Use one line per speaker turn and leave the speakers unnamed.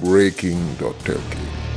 Breaking.lk.